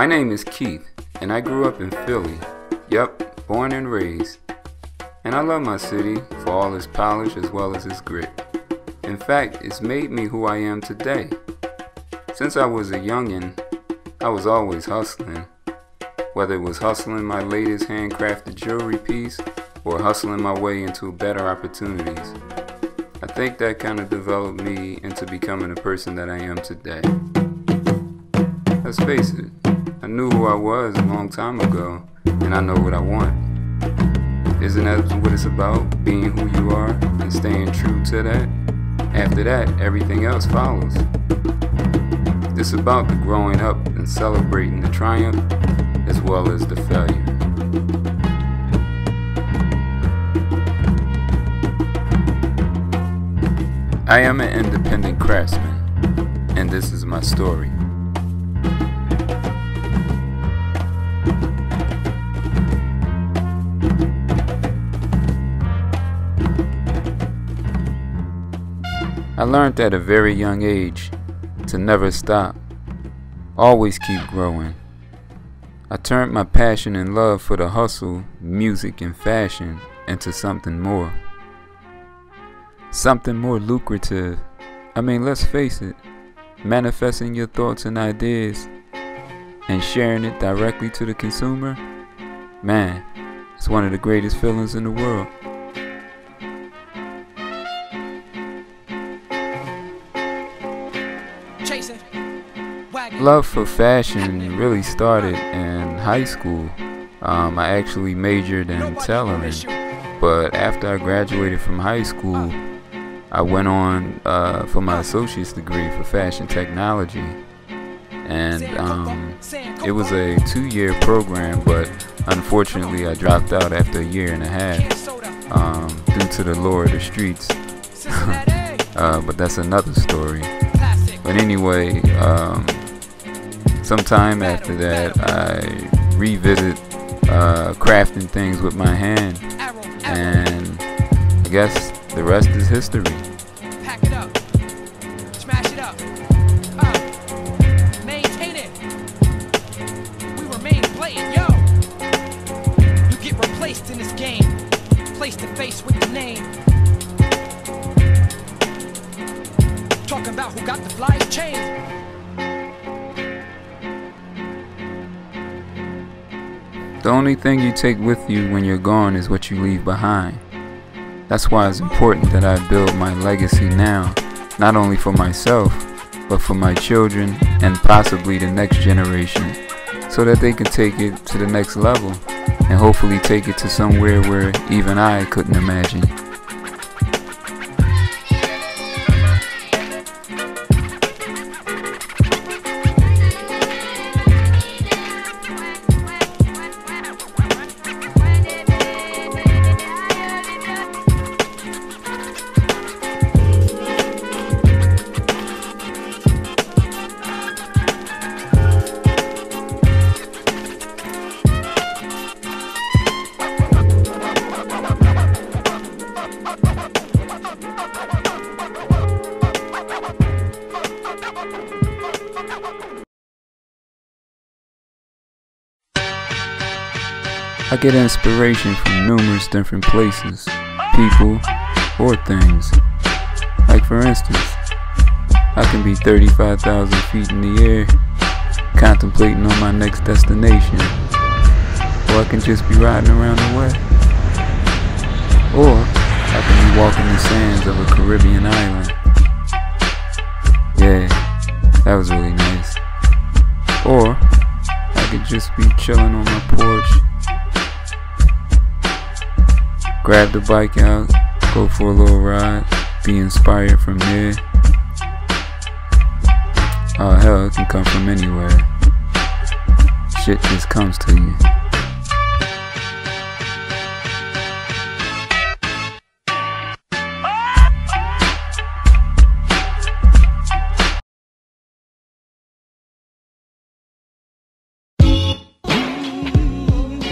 My name is Keith, and I grew up in Philly. Yep, born and raised. And I love my city for all its polish as well as its grit. In fact, it's made me who I am today. Since I was a youngin', I was always hustling. Whether it was hustling my latest handcrafted jewelry piece or hustling my way into better opportunities. I think that kind of developed me into becoming the person that I am today. Let's face it, I knew who I was a long time ago, and I know what I want. Isn't that what it's about? Being who you are and staying true to that? After that, everything else follows. It's about the growing up and celebrating the triumph as well as the failure. I am an independent craftsman, and this is my story. I learned at a very young age to never stop, always keep growing. I turned my passion and love for the hustle, music, and fashion into something more something more lucrative. I mean, let's face it, manifesting your thoughts and ideas and sharing it directly to the consumer, man, it's one of the greatest feelings in the world. Love for fashion really started in high school. Um, I actually majored in tailoring, but after I graduated from high school, I went on uh, for my associate's degree for fashion technology. And um, it was a two year program, but unfortunately, I dropped out after a year and a half um, due to the lure of the streets. uh, but that's another story. But anyway, um, sometime after that, I revisit uh, crafting things with my hand. And I guess the rest is history. Up. Uh, maintain it. We remain playing, yo. You get replaced in this game. Place to face with the name. Talking about who got the flyest chain. The only thing you take with you when you're gone is what you leave behind. That's why it's important that I build my legacy now, not only for myself, but for my children and possibly the next generation, so that they can take it to the next level and hopefully take it to somewhere where even I couldn't imagine. I get inspiration from numerous different places, people, or things. Like for instance, I can be 35,000 feet in the air, contemplating on my next destination. Or I can just be riding around the way. Or I can be walking the sands of a Caribbean island. Yeah, that was really nice. Or I could just be chilling on my porch grab the bike out, go for a little ride, be inspired from there. Oh hell, it can come from anywhere. Shit just comes to you.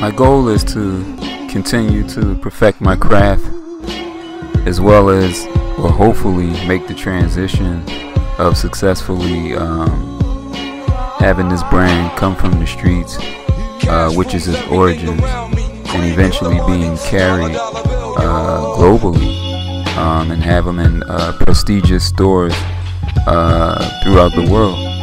My goal is to continue to perfect my craft as well as or hopefully make the transition of successfully um, having this brand come from the streets, uh, which is its origins, and eventually being carried uh, globally um, and have them in uh, prestigious stores uh, throughout the world.